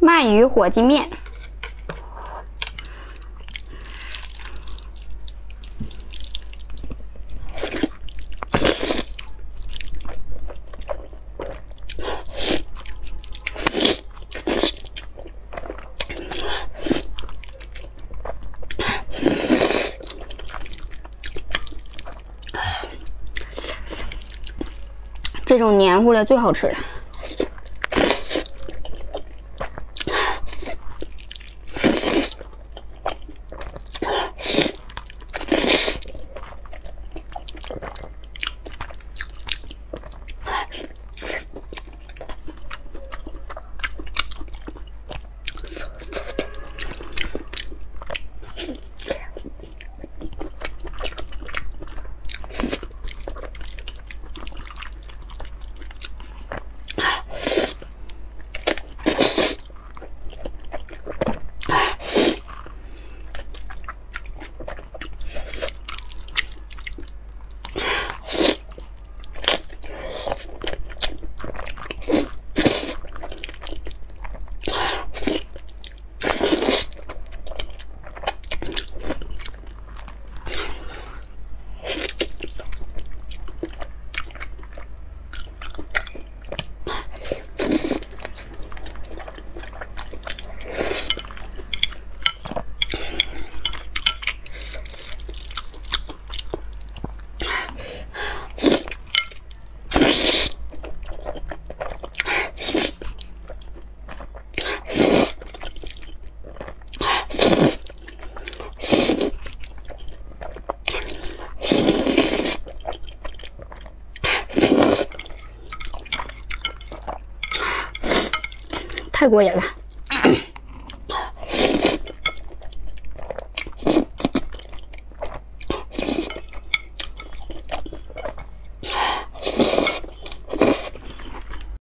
鳗鱼火鸡面。这种黏糊的最好吃了。Ha 太过瘾了。